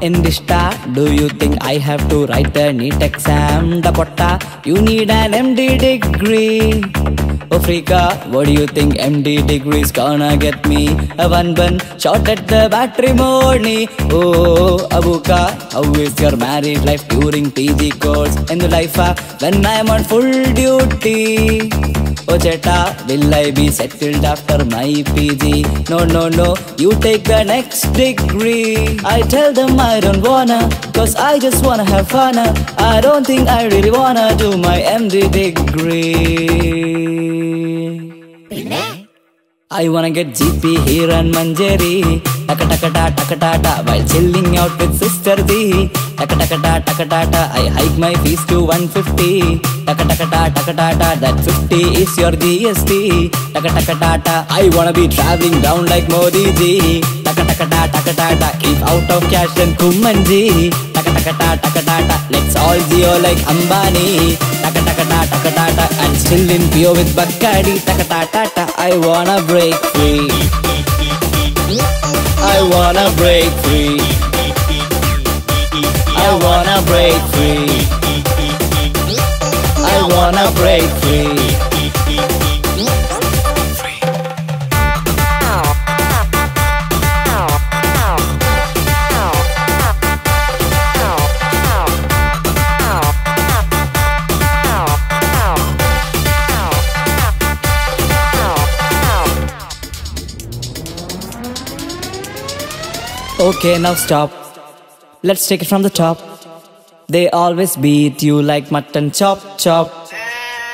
in this Do you think I have to write a NEET exam? Da potta, you need an MD degree Africa, what do you think MD degree's gonna get me? A one bun shot at the matrimony Oh Abuka, how is your married life during PG course? In the life, uh, when I'm on full duty Oh Cheta, will I be settled after my PG? No, no, no, you take the next degree. I tell them I don't wanna, cause I just wanna have fun. I don't think I really wanna do my MD degree. I wanna get GP here and Manjeri. Taka taka ta ta ta while chilling out with sister D. Taka taka ta ta ta I hike my fees to 150. Taka taka ta taka ta ta that 50 is your GST. Taka taka ta ta I wanna be traveling down like Modi ji. Taka taka ta taka ta ta keep out of cash and Kumanji. Taka taka ta taka ta ta let's all Jio like Ambani. Taka taka ta taka ta ta and still in pure with Bacardi. Taka ta ta ta I wanna break free. I wanna break free. I wanna break free. Wanna break free. Okay, now stop. Let's take it from the top. They always beat you like mutton chop chop.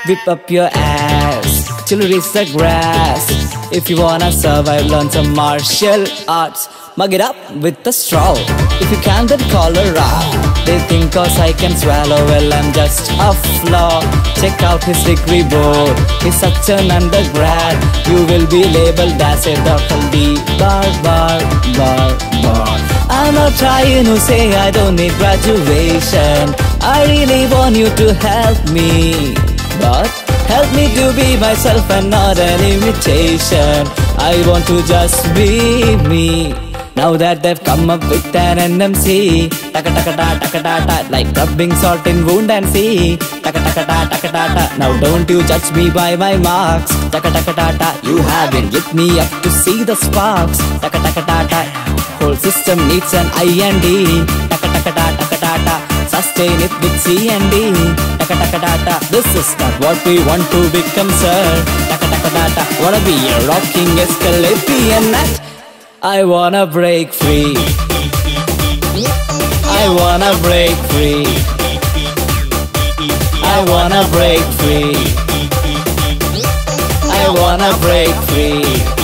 Whip up your ass till you reach the grass. If you wanna survive, learn some martial arts. Mug it up with the straw. If you can, then call a rock. They think cause I can swallow, well, I'm just a flaw. Check out his degree board. He's such an undergrad. You will be labeled as a Dr. D. Bar, bar, bar, bar. I'm not trying to say I don't need graduation. I really want you to help me. But help me to be myself and not an imitation. I want to just be me. Now that they've come up with an NMC, taka taka ta taka ta like rubbing salt in wound and see, taka taka ta taka ta. Now don't you judge me by my marks, taka taka ta. You haven't lit me up to see the sparks, taka taka ta. Whole system needs an I and D, taka taka ta ta ta. Sustain it with C and D, taka taka ta ta. This is not what we want to become, sir. Taka taka ta ta. Wanna be a rocking Aesculapian act? I wanna break free. I wanna break free. I wanna break free. I wanna break free.